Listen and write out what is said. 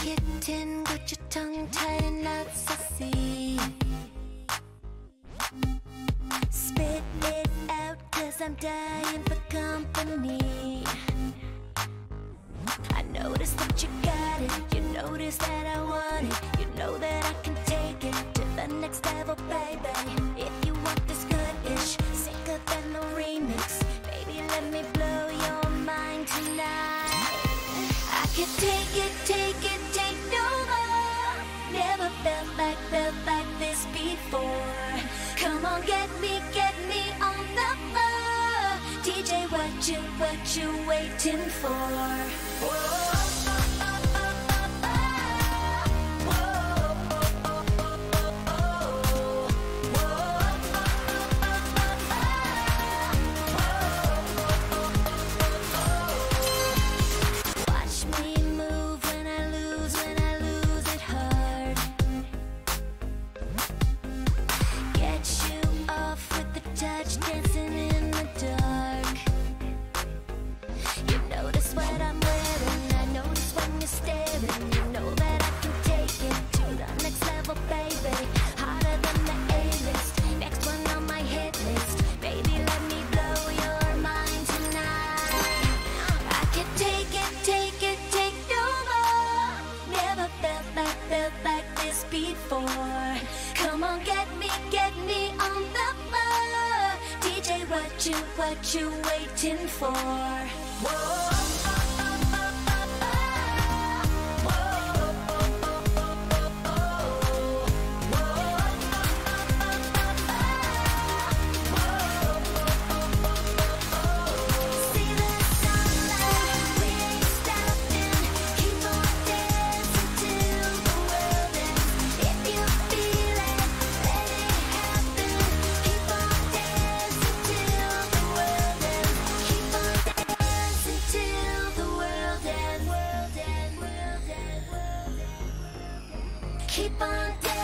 pretend, got your tongue tied and not sassy. Spit it out, cause I'm dying for company. I noticed that you got it, you noticed that I want it, you know that I can take it to the next level, baby. If you want this good-ish, sicker than the remix, baby, let me blow your mind tonight. I can take it, what you, what you waiting for? Watch Come on, get me, get me on the floor. DJ, what you, what you waiting for? Whoa. keep on dancing.